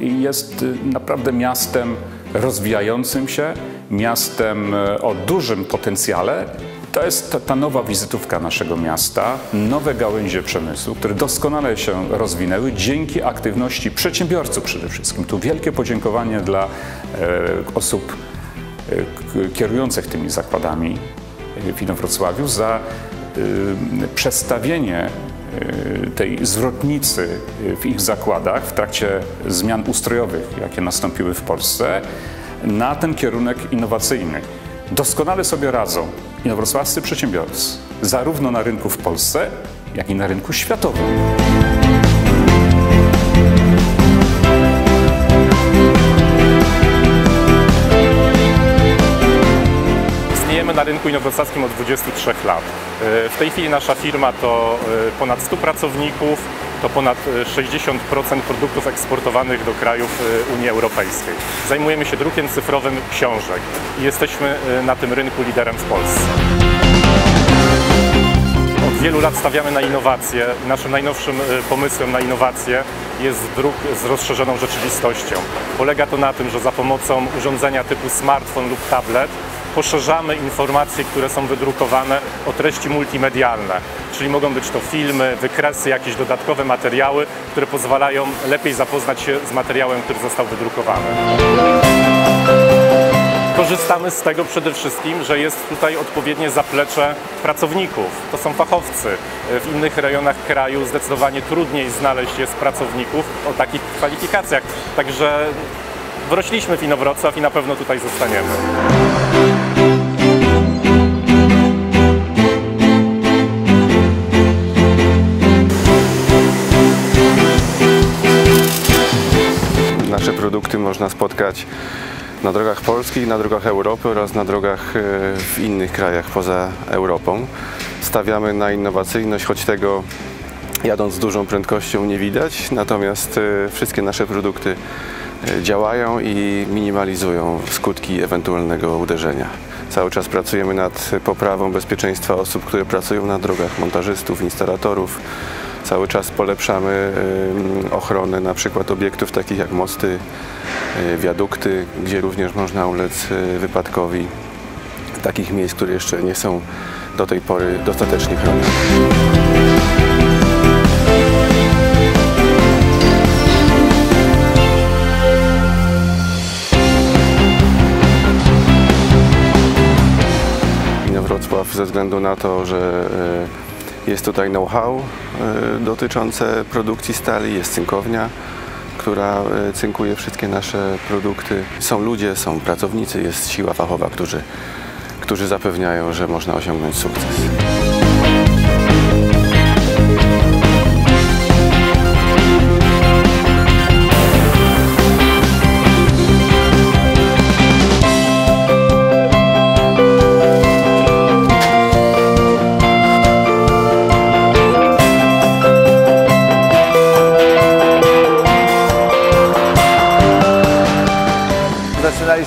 jest y, naprawdę miastem rozwijającym się, miastem y, o dużym potencjale. To jest ta, nowa wizytówka naszego miasta, nowe gałęzie przemysłu, które doskonale się rozwinęły dzięki aktywności przedsiębiorców przede wszystkim. Tu wielkie podziękowanie dla e, osób e, kierujących tymi zakładami e, w Inowrocławiu za przestawienie tej zwrotnicy y, w ich zakładach w trakcie zmian ustrojowych, jakie nastąpiły w Polsce, na ten kierunek innowacyjny. Doskonale sobie radzą inowrocławscy przedsiębiorcy, zarówno na rynku w Polsce, jak i na rynku światowym. Na rynku inowrocławskim od 23 lat. E, W tej chwili nasza firma to e, ponad 100 pracowników, to ponad e, 60% produktów eksportowanych do krajów e, Unii Europejskiej. Zajmujemy się drukiem cyfrowym książek i jesteśmy e, na tym rynku liderem w Polsce. Od wielu lat stawiamy na innowacje. Naszym najnowszym e, pomysłem na innowacje jest druk z rozszerzoną rzeczywistością. Polega to na tym, że za pomocą urządzenia typu smartfon lub tablet poszerzamy informacje, które są wydrukowane o treści multimedialne, czyli mogą być to filmy, wykresy, jakieś dodatkowe materiały, które pozwalają lepiej zapoznać się z materiałem, który został wydrukowany. Korzystamy z tego przede wszystkim, że jest tutaj odpowiednie zaplecze pracowników. To są fachowcy. W innych rejonach kraju zdecydowanie trudniej znaleźć jest pracowników o takich kwalifikacjach. Także wrośliśmy w Inowrocław i na pewno tutaj zostaniemy. Nasze produkty można spotkać na drogach polskich, na drogach Europy oraz na drogach e, w innych krajach poza Europą. Stawiamy na innowacyjność, choć tego jadąc z dużą prędkością nie widać, natomiast e, wszystkie nasze produkty działają i minimalizują skutki ewentualnego uderzenia. Cały czas pracujemy nad poprawą bezpieczeństwa osób, które pracują na drogach, montażystów, instalatorów. Cały czas polepszamy ochronę na przykład obiektów takich jak mosty, e, wiadukty, gdzie również można ulec e, wypadkowi. Takich miejsc, które jeszcze nie są do tej pory dostatecznie chronione. Inowrocław ze względu na to, że e, jest tutaj know-how e, dotyczące produkcji stali, jest cynkownia, która e, cynkuje wszystkie nasze produkty. Są ludzie, są pracownicy, jest siła fachowa, którzy, którzy zapewniają, że można osiągnąć sukces.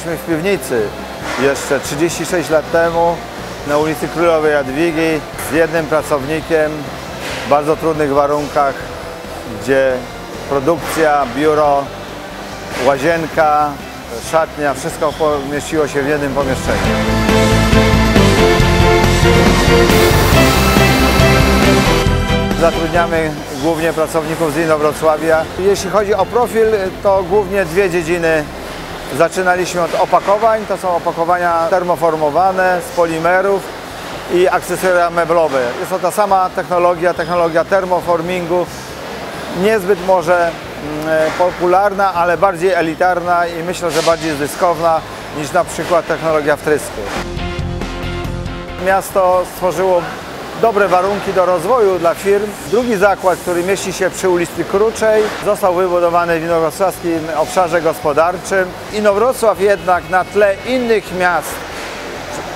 Zaczynaliśmy w piwnicy jeszcze 36 lat temu na ulicy Królowej Jadwigi z jednym pracownikiem w bardzo trudnych warunkach, gdzie produkcja, biuro, łazienka, szatnia, wszystko pomieściło się w jednym pomieszczeniu. Zatrudniamy głównie pracowników z Inowrocławia. Jeśli chodzi o profil, to głównie dwie dziedziny. Zaczynaliśmy od opakowań, to są opakowania termoformowane z polimerów i akcesoria meblowe. Jest to ta sama technologia, technologia termoformingu, niezbyt może mm, popularna, ale bardziej elitarna i myślę, że bardziej zyskowna niż na przykład technologia wtrysku. Miasto stworzyło dobre warunki do rozwoju dla firm. Drugi zakład, który mieści się przy ulicy Kruczej, został wybudowany w Inowrocławskim obszarze gospodarczym. Inowrocław jednak na tle innych miast,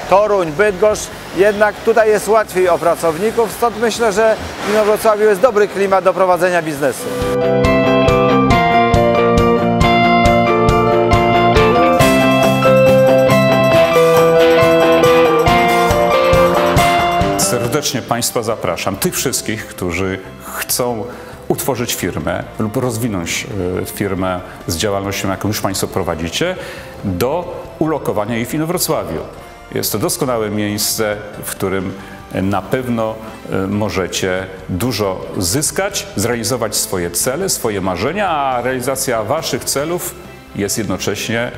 Toruń, Bydgoszcz, jednak tutaj jest łatwiej o pracowników, stąd myślę, że w Inowrocławiu jest dobry klimat do prowadzenia biznesu. Serdecznie Państwa zapraszam, tych wszystkich, którzy chcą utworzyć firmę lub rozwinąć e, firmę z działalnością, jaką już Państwo prowadzicie, do ulokowania jej w Inowrocławiu. Jest to doskonałe miejsce, w którym na pewno e, możecie dużo zyskać, zrealizować swoje cele, swoje marzenia, a realizacja Waszych celów jest jednocześnie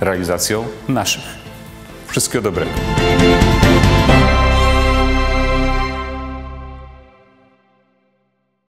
realizacją naszych. Wszystkiego dobrego.